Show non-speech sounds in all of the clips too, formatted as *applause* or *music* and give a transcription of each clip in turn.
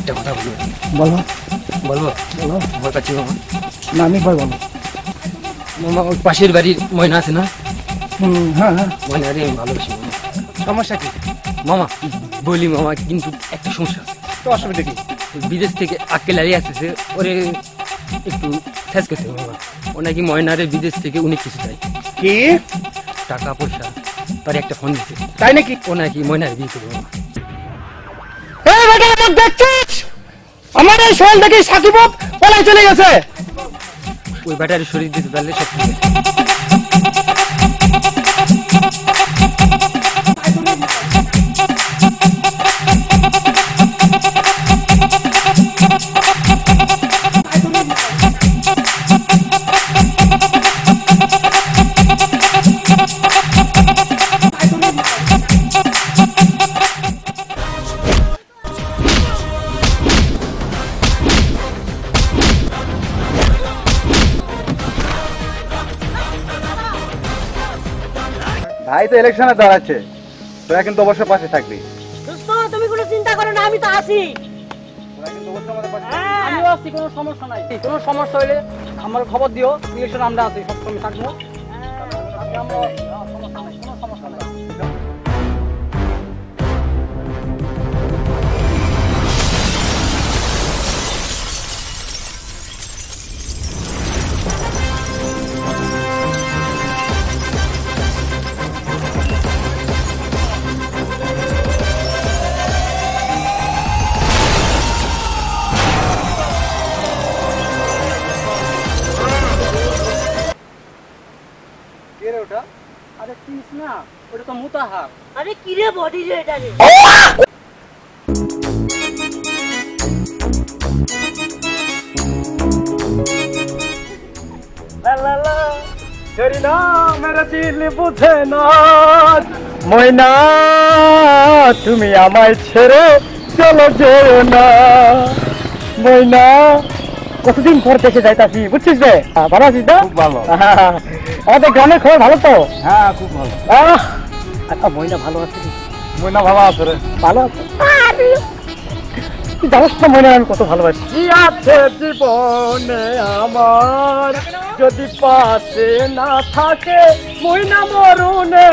একটা কথা বলবেন বলো। বলব? বলো। ভয় পাচ্ছি না আমি ভয় বলো মামা ওই পাশের বাড়ির ময়না আছে না? হুম হ্যাঁ হ্যাঁ। ময়নারে আমি ভালোবাসি সমস্যা কি? মামা বলি মামা কিন্তু একটা সমস্যা। তো অসুবিধা কি? বিদেশ থেকে আক্কেল আলী আসতেছে ওরে একটু শেষ করতে মামা। ও নাকি ময়নারে বিদেশ থেকে অনেক কিছু চাই কি? টাকা পয়সা তার একটা ফোন দিচ্ছে তাই নাকি? ও নাকি ময়নারে বিয়ে করবে মামা। বেটা দেখছিস? আমার এই দেখি সাকিব পলাই চলে গেছে। ওই ব্যাটারি শরীর দিতে পারলে সব ভাই তো ইলেকশনে দাঁড়াচ্ছে। তোরা কিন্তু অবশ্যই পাশে থাকবি। দোস্ত তুমি কোনো চিন্তা করো না আমি তো আছি। তোরা কিন্তু অবশ্যই আমাদের পাশে আমিও আছি কোনো সমস্যা নাই। কোনো সমস্যা হলে আমার খবর দিও। ইলেকশন আমরা আছি সবসময় থাকব। আমরা না ওটা তো মুতাহার। আরে কি রে বডি রে এটা রে? বুঝে না। ময়না তুমি আমায় ছেড়ে চলো যেও না। ময়না কতদিন পর দেখে যাইতাছি বুঝছিস রে ভালো আছিস না? খুব ভালো। আমাদের গ্রামের খবর ভালো তো? হ্যাঁ খুব ভালো। আহ, আচ্ছা ময়না ভালো আছে? ভালো আছে রে। ভালো আছে? জানিস না আমি কত ভালোবাসি? কি আছে জীবনে আমার? যদি পাশে না থাকে ময়না মরুনে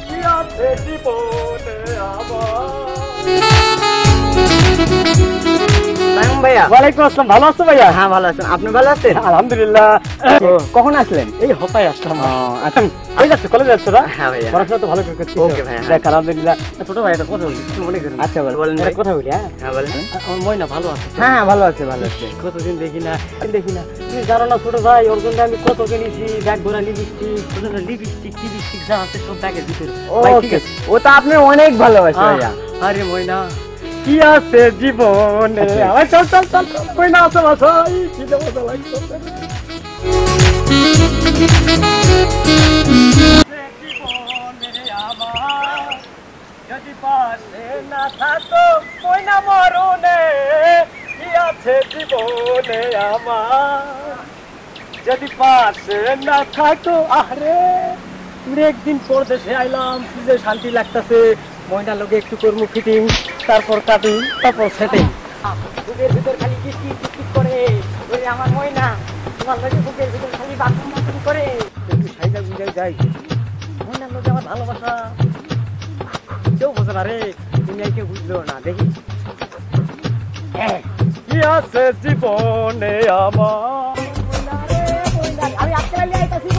কি আছে জীবনে আমার? ভাইয়া। ওয়ালাইকুম আসসালাম ভালো আছো ভাইয়া? হ্যাঁ ভালো আছেন আপনি ভালো আছেন? আলহামদুলিল্লাহ। কখন আসলেন? এই হপাই আসলাম। আচ্ছা। কই যাচ্ছে কলেজে যাচ্ছ না? হ্যাঁ ভাইয়া। পড়াশোনা তো ভালো করে করছিস Okay ভাইয়া। দেখ আলহামদুলিল্লাহ। ছোট ভাই এটা কথা বলি কিছু মনে করেন। আচ্ছা, বলেন। একটা কথা বলি হ্যাঁ? হ্যাঁ বলেন। আমার ময়না ভালো আছে হ্যাঁ হ্যাঁ ভালো আছে ভালো আছে। কতদিন দেখি না দেখি না। তুমি জানো না ছোট ভাই ওর জন্য আমি কত কিনেছি ব্যাগ ভরা লিপস্টিক ছোট লিপস্টিক লিপস্টিক যা আছে সব ব্যাগের ভিতরে। ভাই, ঠিক আছে? ও তো আপনি অনেক ভালোবাসে ভাইয়া। আরে ময়না কি আছে জীবনে আরে চল চল চল চল, ময়না আছে বাসাই কি যে মজা লাগছে। যদি পাশে না থাকো ময়না মরণে? কি আছে জীবনে আমার? যদি পাশে না থাকো আরে তুমি একদিন পর দেশে আইলাম কি যে শান্তি লাগতাছে। ময়না লোকে একটু করব ফিটিং তারপর কাটিং তারপর সেটিং বুকের ভিতর খালি কিটকিট কিটকিট করে। ওই আমার ময়না তোমার লোকে বুকের ভিতর খালি বাথরুম বাথরুম করে। একটু সাইজা গুজাই যাই। ময়নার লোকে আমার ভালোবাসা। কেউ বোঝে না রে তুমি আর বুঝলো না দেখি। কি আছে জীবনে আমার? আমি আজকে আইতাছি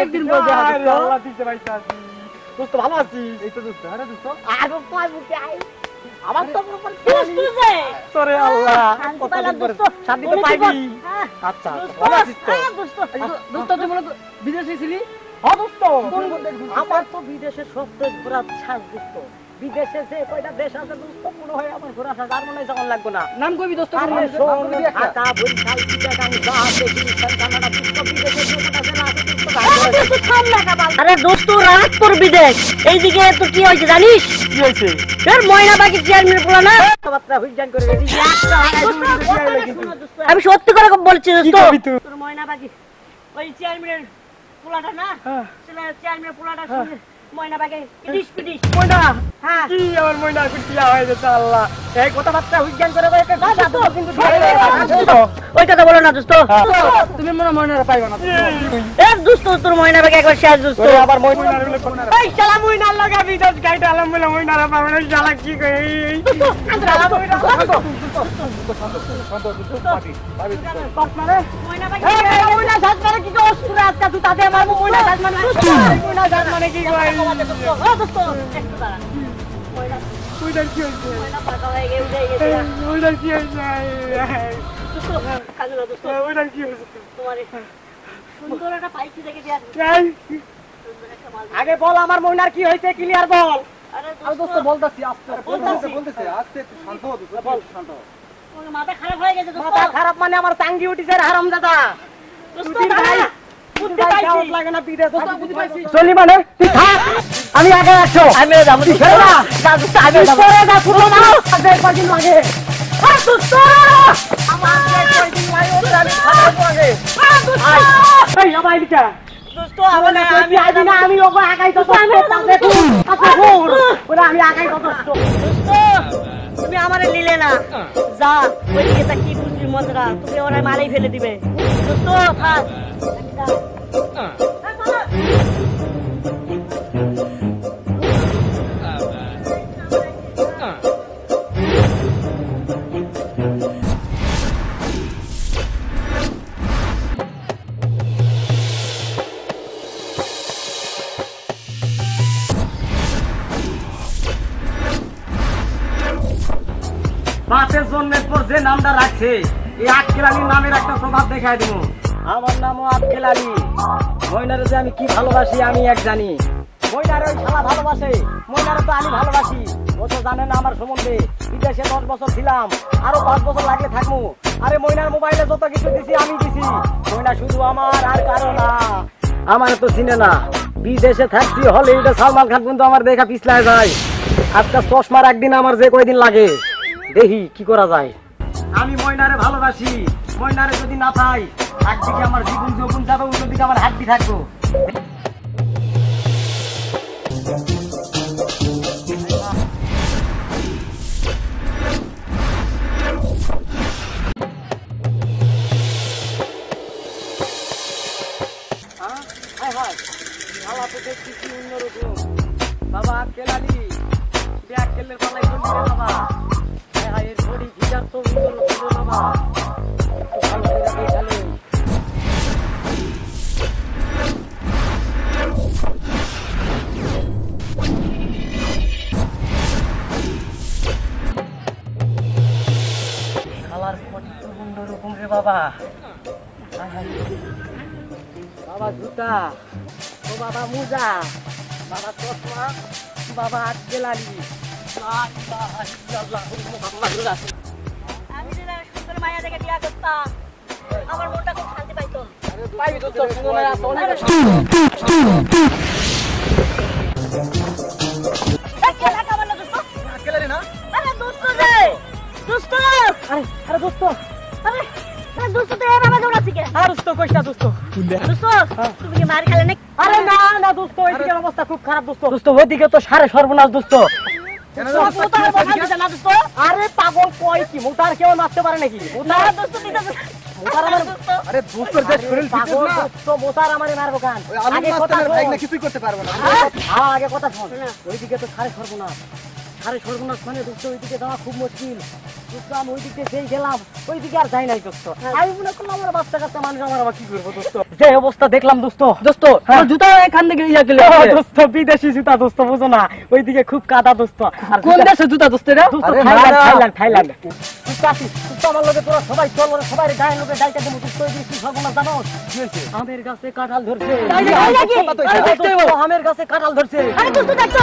অনেকদিন বলতে আল্লাহ দিতে পাইতাছি দোস্ত ভালো আছিস? এই তো দোস্ত আরে দোস্ত। আরে পাই বুকে আই আমার তো পুরো দোস্ত যে তোরে আল্লাহ শান্তি কতদিন পাইলাম শান্তি তো পাইবি। হ্যাঁ, আচ্ছা আচ্ছা, ভালো আছিস তো? হ্যাঁ, দোস্ত দোস্ত। তুই মনে বিদেশে ছিলি? হ্যাঁ দোস্ত। আমার তো বিদেশে সব দেশ ঘোরার ছাড় দোস্ত। বিদেশে যে কয়টা দেশ আছে দোস্ত মনে হয় আমার ঘোরা আর মনে হয় যখন লাগবে না। নাম কইবি দোস্ত? ঢাকা, বরিশাল, চিটাগাং, যা আছে, বিদেশে যে কয়টা জেলা আছে, দোস্ত, তার ঘোরা ছাড়। আরে দোস্ত রাত তোর বিদেশ এইদিকে তো কি হয়েছে জানিস? কি হয়েছে? এর ময়না বাকি চেয়ারম্যান পুরো না আমি সত্যি করে বলছি দোস্ত। তোর ময়না বাকি ওই চেয়ারম্যানের পোলাটা না? হ্যাঁ। চেয়ারম্যানের পোলাটা ময়না বাকি পিটিস পিটিস ময়না হ্যাঁ। কি আমার ময়না কুটিয়া হয়ে যেত আল্লাহ। এই কথাবার্তা হুইজান করে না, দোস্ত, কিন্তু ওই কথা বলো না দোস্ত তুমি মনে ময়নারা পাইবা না এ দোস্ত তোর ময়না বাকি একবার শেষ দোস্ত আবার ময়নারা বলে কোন এই শালা ময়না লাগা বিদেশ গাইতে আলাম বলে ময়নারা পাবে না শালা কি কই এই এই শালা ময়না ময়না ওইটার কি ওইটার কি ওইটার কি আগে বল আমার ময়নার কি হয়েছে ক্লিয়ার বল। আরে আমি দোস্ত বলতাছি আস্তে বলতাছি। বলতেছে। আস্তে একটু শান্ত হও দোস্ত, বল। শান্ত মাথা খারাপ হয়ে গেছে দোস্ত মাথা খারাপ মানে আমার চাঙ্গি উঠিছে হারাম দাদা দোস্ত ভাই না চলি মানে তুই থাক। আমি আগে আছো। আমি যাব তুই ছেড়ে না। আমি যাব। পরে যা পুরো না। আগে। কদিন আগে আমি না আগাই তো আমি আগাই তো তুমি আমারে নিলে না। যা ওইদিকে তা কি বুঝবি মজরা। তুমি ওরা মারেই ফেলে দিবে। দোস্ত থাক। বাপের জন্মের পর যে নামটা রাখছে এই আটকেলানির নামের একটা প্রভাব দেখায় দিব। আমার নামও আটকেলানি ময়নারে যে আমি কি ভালোবাসি, আমি এক জানি। ময়নারে ওই শালা ভালোবাসে, ময়নারে তো আমি ভালোবাসি। ও তো জানে না আমার সম্বন্ধে, বিদেশে দশ বছর ছিলাম, আরও পাঁচ বছর লাগলে থাকব। আরে ময়নার মোবাইলে যত কিছু দিছি, আমি দিছি। ময়না শুধু আমার আর কারও না। আমার তো চিনে না। বিদেশে থাকছি, হলিউডে সালমান খান কিন্তু আমার দেখা পিছলায় যায়। আজকে চশমার একদিন আমার যে কয়দিন লাগে। দেখি কি করা যায়। আমি ময়নারে ভালোবাসি। ময়নারে যদি না পাই একদিকে আমার জীবন যৌবন যাবে অন্যদিকে আমার হাড্ডি থাকব। হ্যাঁ? হায়। বাবা কেলালি? ব্যাগ খেললে পালাই বাবা। হায় হায়, এর বডি ফিগার তো বাবা একটু ভালো করে দেখালে। শালার বডি তো অন্যরকম রে বাবা হায় হায়। বাবা জুতা ও বাবা মুজা বাবা চশমা বাবা আটকেলালি আমি যদি একটা সুন্দর মায়া দেখে বিয়া করতাম আমার মনটা খুব শান্তি পাইতো তো আছে অবস্থা খুব খারাপ দোস্ত। দোস্ত ওইদিকে তো সারে সর্বনাশ দোস্ত। আরে পাগল কয় কি? মোতার কেউ নাচতে পারে নাকি? মোতার দোস্ত মোতার আমার আরে দোস্তর যে শরীর পাগল দোস্ত মোতার আমারে মারবো কান? আগে কথা মাস্টারের না কিছুই করতে পারব না। হ্যাঁ, হ্যাঁ, আগে কথা শোন। ওইদিকে তো সারে সর্বনাশ। সারে সর্বনাশ মানে দোস্ত ওইদিকে যাওয়া খুব মুশকিল। দোস্ত আমি ওইদিকে যেই গেলাম ওইদিকে আর যাই নাই দোস্ত। আমি মনে করলাম আমার বাচ্চা কাচ্চা মানুষ আমার আবার কি করব দোস্ত? *laughs* যে অবস্থা দেখলাম দোস্ত দোস্ত জুতা এখান থেকে ইয়া গেলে। দোস্ত বিদেশি জুতা দোস্ত বুঝো না। ওইদিকে খুব কাদা দোস্ত। কোন দেশে জুতা দোস্ত রে থাইল্যান্ড। Thailand Thailand. আমার লগে তোরা সবাই চল ওরা সবাই গায়ে লোকে ডাইকা দেবো দোস্ত ওই দিকে সর্বনাশ জানো? কি হয়েছে? আমের গাছে কাঁঠাল ধরছে। তাই? তাই আমের গাছে কাঁঠাল ধরছে। আরে দোস্ত দেখছ?